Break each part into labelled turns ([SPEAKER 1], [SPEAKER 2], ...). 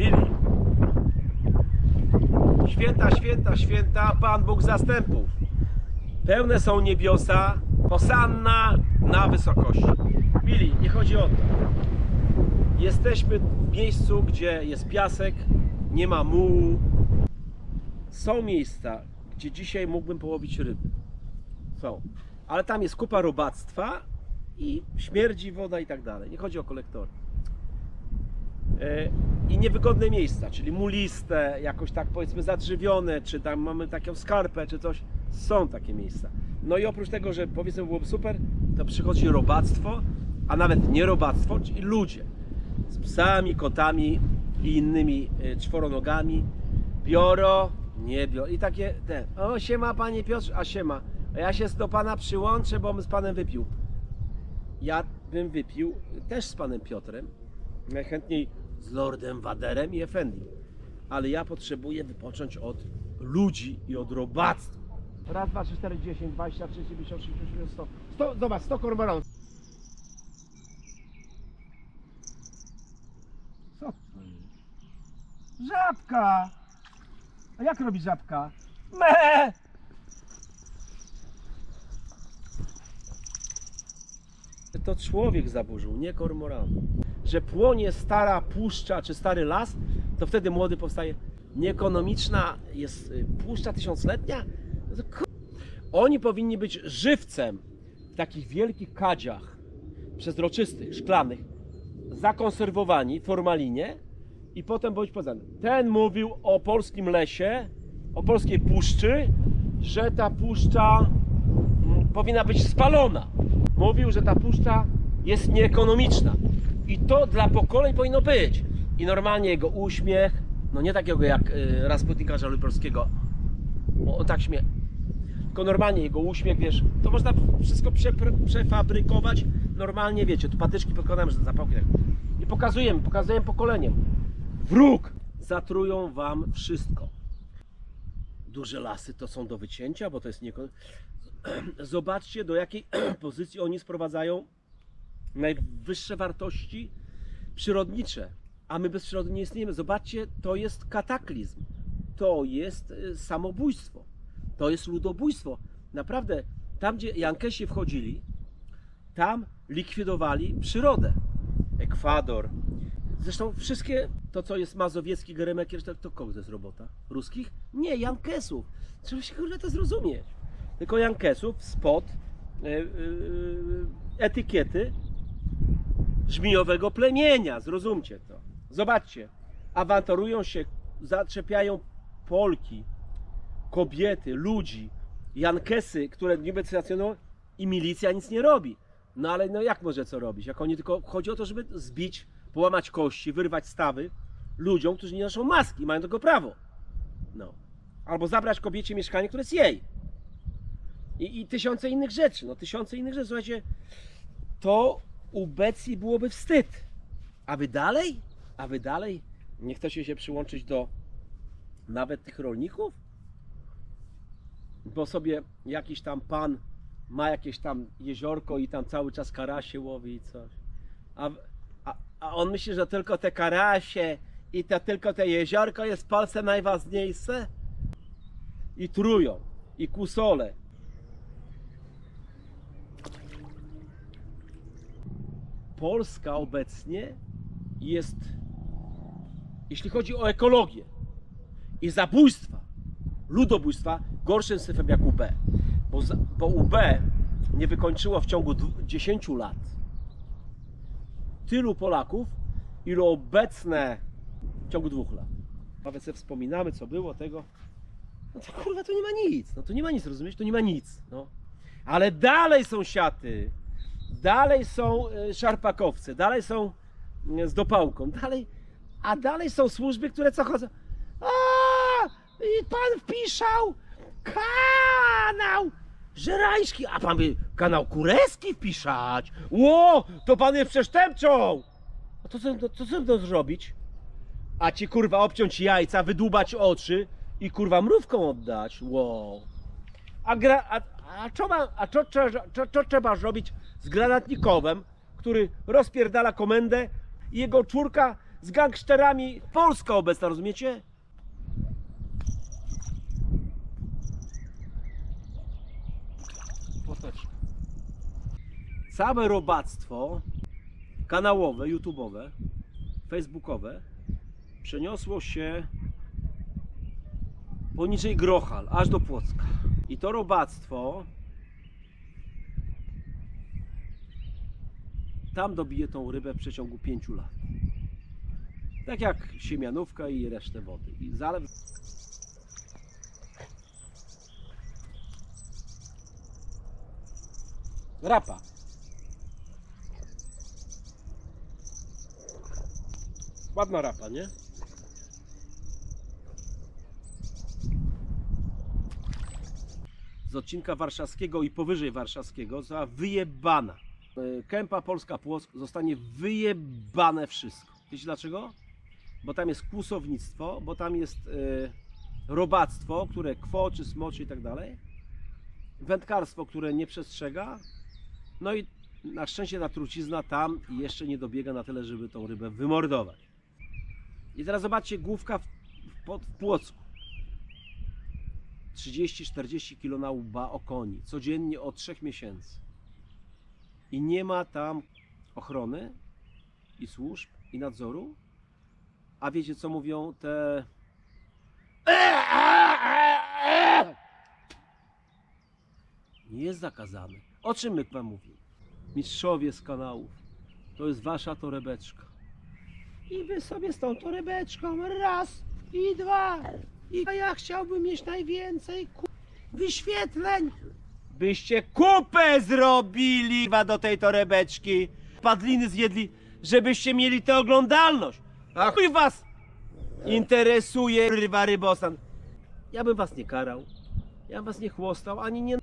[SPEAKER 1] Mili. Święta, święta, święta, Pan Bóg zastępów. Pełne są niebiosa, hosanna na wysokości. Mili, nie chodzi o to. Jesteśmy w miejscu, gdzie jest piasek, nie ma mułu. Są miejsca, gdzie dzisiaj mógłbym połowić ryby. Są. Ale tam jest kupa robactwa i śmierdzi woda i tak dalej. Nie chodzi o kolektory. I niewygodne miejsca, czyli muliste, jakoś tak powiedzmy zadrzewione, czy tam mamy taką skarpę, czy coś. Są takie miejsca. No i oprócz tego, że powiedzmy byłoby super, to przychodzi robactwo, a nawet nie robactwo, czyli ludzie z psami, kotami i innymi e, czworonogami. Bioro, nie biorą. I takie te. O, siema panie Piotrze, a siema. A ja się do pana przyłączę, bo bym z panem wypił. Ja bym wypił też z panem Piotrem. Najchętniej z lordem Waderem i Efendim. Ale ja potrzebuję wypocząć od ludzi i od robactwa. Raz, dwa, trzy, cztery, dziesięć, dwadzieścia, trzydzieści, pięćdziesiąt, sześćdziesiąt, siedemdziesiąt, sto. Sto, zobacz, sto kormoranów. Co to jest? Żabka! A jak robi żabka? Me! To człowiek zaburzył, nie kormoran. Że płonie stara puszcza czy stary las, to wtedy młody powstaje. Nieekonomiczna jest y, puszcza tysiącletnia? No Oni powinni być żywcem w takich wielkich kadziach przezroczystych, szklanych, zakonserwowani w formalinie i potem bądź poznany. Ten mówił o polskim lesie, o polskiej puszczy, że ta puszcza mm, powinna być spalona. Mówił, że ta puszcza jest nieekonomiczna. I to dla pokoleń powinno być. I normalnie jego uśmiech, no nie takiego jak y, Rasputikarza Lubelskiego, bo on tak śmie. Tylko normalnie jego uśmiech, wiesz, to można wszystko przefabrykować. Normalnie, wiecie, tu patyczki podkładamy, że zapałki tak. I pokazujemy, pokazujemy pokoleniom. Wróg! Zatrują wam wszystko. Duże lasy to są do wycięcia, bo to jest nieko... Zobaczcie, do jakiej pozycji oni sprowadzają najwyższe wartości przyrodnicze. A my bez przyrody nie istniejemy. Zobaczcie, to jest kataklizm. To jest y, samobójstwo. To jest ludobójstwo. Naprawdę, tam gdzie Jankesi wchodzili, tam likwidowali przyrodę. Ekwador. Zresztą wszystkie, to co jest mazowiecki, geremekier, to, to kogo to jest robota? Ruskich? Nie, Jankesów. Trzeba się kurde to zrozumieć. Tylko Jankesów spod e, e, etykiety żmijowego plemienia. Zrozumcie to. Zobaczcie. Awanturują się, zaczepiają Polki, kobiety, ludzi, Jankesy, które niby stacjonują i milicja nic nie robi. No ale no jak może co robić? Jak oni tylko chodzi o to, żeby zbić, połamać kości, wyrwać stawy ludziom, którzy nie noszą maski, mają tego prawo. No. Albo zabrać kobiecie mieszkanie, które jest jej. I, I tysiące innych rzeczy. No tysiące innych rzeczy. Słuchajcie, to u Becji byłoby wstyd. A wy dalej? A wy dalej? Nie chcecie się przyłączyć do nawet tych rolników? Bo sobie jakiś tam pan ma jakieś tam jeziorko i tam cały czas karasie łowi i coś. A, a, a on myśli, że tylko te karasie i to tylko te jeziorko jest w Polsce najważniejsze? I trują, i kusole. Polska obecnie jest, jeśli chodzi o ekologię i zabójstwa, ludobójstwa, gorszym syfem jak UB. Bo, bo UB nie wykończyło w ciągu dwu- 10 lat tylu Polaków, ilu obecne w ciągu dwóch lat. Nawet sobie wspominamy, co było tego. No to kurwa, to nie ma nic. No to nie ma nic, rozumiesz? To nie ma nic. No. Ale dalej są siaty. Dalej są e, szarpakowcy. Dalej są e, z dopałką. Dalej, a dalej są służby, które co chodzą. A, i pan wpisał kanał żerański, a pan by kanał kureski wpisać. Ło, to pan jest przestępcą. A to co, to co to zrobić? A ci kurwa obciąć jajca, wydłubać oczy i kurwa mrówką oddać. Wow. A, gra, a, a, co, ma, a co, co, co, co trzeba zrobić z granatnikowym, który rozpierdala komendę i jego czwórka z gangsterami Polska obecna, rozumiecie? Całe robactwo kanałowe, youtubeowe, facebookowe przeniosło się poniżej Grochal, aż do Płocka. I to robactwo tam dobije tą rybę w przeciągu 5 lat. Tak jak siemianówka i resztę wody. I zalew Rapa. Ładna rapa, nie? Z odcinka warszawskiego i powyżej warszawskiego została wyjebana. E, Kępa Polska Płock zostanie wyjebane wszystko. Wiecie dlaczego? Bo tam jest kłusownictwo, bo tam jest e, robactwo, które kwoczy, smoczy i tak dalej. Wędkarstwo, które nie przestrzega. No i na szczęście ta trucizna tam jeszcze nie dobiega na tyle, żeby tą rybę wymordować. I teraz zobaczcie, główka w, w, w Płocku. 30-40 kg na łba o koni, codziennie od 3 miesięcy. I nie ma tam ochrony i służb i nadzoru. A wiecie co mówią te. Nie jest zakazany. O czym my wam? Mistrzowie z kanałów. To jest wasza torebeczka. I wy sobie z tą torebeczką raz i dwa. I ja chciałbym mieć najwięcej wyświetleń. Byście kupę zrobili chyba do tej torebeczki. Padliny zjedli, żebyście mieli tę oglądalność. A chuj was interesuje ryba rybostan. Ja bym was nie karał. Ja bym was nie chłostał, ani nie...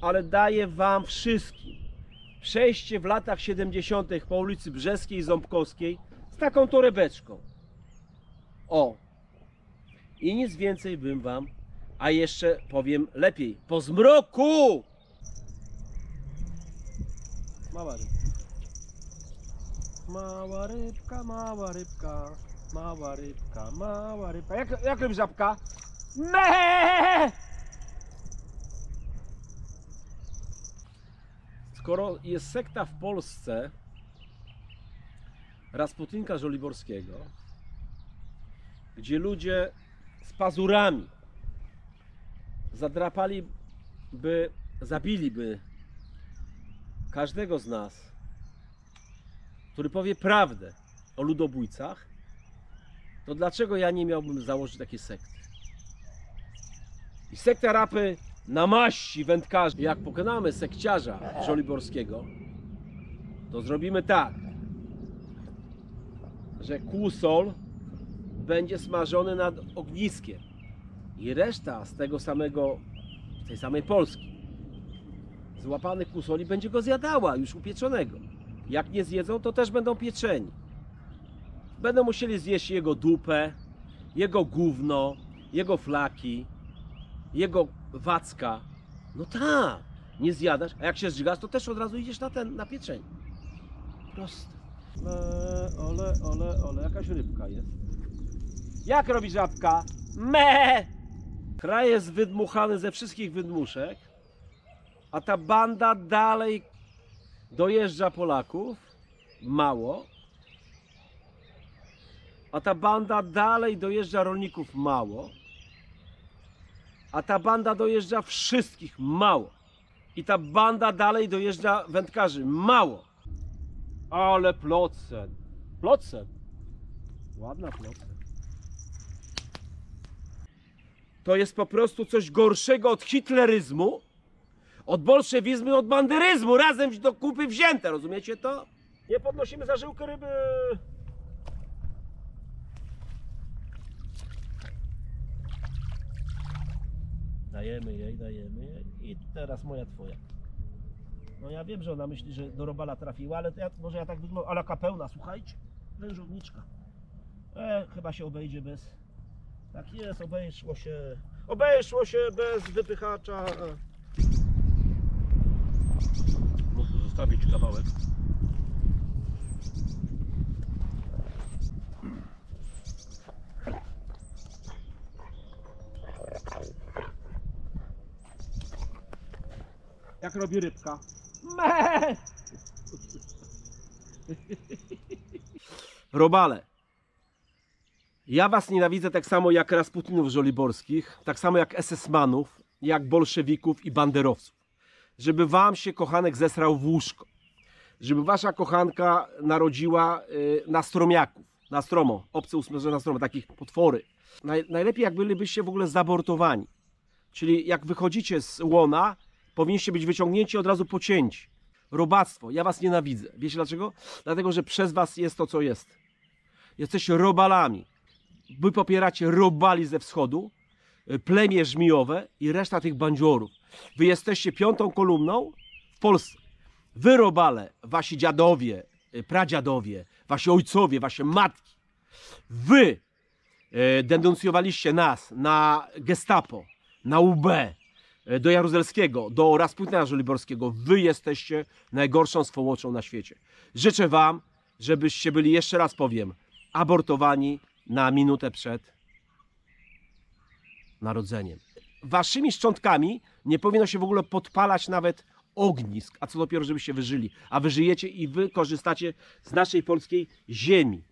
[SPEAKER 1] Ale daję wam wszystkim przejście w latach 70. po ulicy Brzeskiej i Ząbkowskiej z taką torebeczką. O! I nic więcej bym wam, a jeszcze powiem lepiej, po zmroku! Mała rybka. Mała rybka, mała rybka, mała rybka, mała rybka. Jak, jak robi żabka? Me! Skoro jest sekta w Polsce Rasputinka Żoliborskiego, gdzie ludzie z pazurami zadrapaliby, zabiliby każdego z nas, który powie prawdę o ludobójcach, to dlaczego ja nie miałbym założyć takiej sekty? I sekta rapy na maści wędkarzy. Jak pokonamy sekciarza żoliborskiego, to zrobimy tak, że kłusol będzie smażony nad ogniskiem i reszta z tego samego, z tej samej Polski złapanych kłusoli będzie go zjadała już upieczonego. Jak nie zjedzą, to też będą pieczeni. Będą musieli zjeść jego dupę, jego gówno, jego flaki, jego wacka. No tak, nie zjadasz, a jak się zżygasz, to też od razu idziesz na ten, na pieczenie. Proste. Me, ole, ole, ole, jakaś rybka jest. Jak robi żabka? Me! Kraj jest wydmuchany ze wszystkich wydmuszek, a ta banda dalej dojeżdża Polaków, mało, a ta banda dalej dojeżdża rolników, mało, a ta banda dojeżdża wszystkich, mało. I ta banda dalej dojeżdża wędkarzy, mało. Ale plocen. Plocen. Ładna plocen. To jest po prostu coś gorszego od hitleryzmu, od bolszewizmu i od banderyzmu. Razem do kupy wzięte, rozumiecie to? Nie podnosimy za żyłkę ryby. Dajemy jej, dajemy jej. I teraz moja twoja. No ja wiem, że ona myśli, że do robala trafiła, ale ja, może ja tak wyglądam. Ale pełna, słuchajcie. Wężowniczka. E, chyba się obejdzie bez. Tak jest, obejszło się. Obejszło się bez wypychacza. Muszę zostawić kawałek. Jak robi rybka? Robale. Ja was nienawidzę tak samo jak Rasputinów żoliborskich, tak samo jak SS-manów, jak bolszewików i banderowców. Żeby wam się kochanek zesrał w łóżko. Żeby wasza kochanka narodziła y, nastromiaków. Nastromo, obce usmażone nastromo, takich potwory. Naj, najlepiej jak bylibyście w ogóle zabortowani. Czyli jak wychodzicie z łona, powinniście być wyciągnięci od razu pocięci. Robactwo, ja was nienawidzę. Wiecie dlaczego? Dlatego, że przez was jest to, co jest. Jesteście robalami. Wy popieracie robali ze wschodu, y, plemię żmijowe i reszta tych bandziorów. Wy jesteście piątą kolumną w Polsce. Wy robale, wasi dziadowie, y, pradziadowie, wasi ojcowie, wasze matki. Wy e, denuncjowaliście nas na gestapo, na UB, do Jaruzelskiego, do Rasputina Żoliborskiego. Wy jesteście najgorszą swołoczą na świecie. Życzę wam, żebyście byli, jeszcze raz powiem, abortowani na minutę przed narodzeniem. Waszymi szczątkami nie powinno się w ogóle podpalać nawet ognisk, a co dopiero, żebyście wyżyli. A wy żyjecie i wy korzystacie z naszej polskiej ziemi.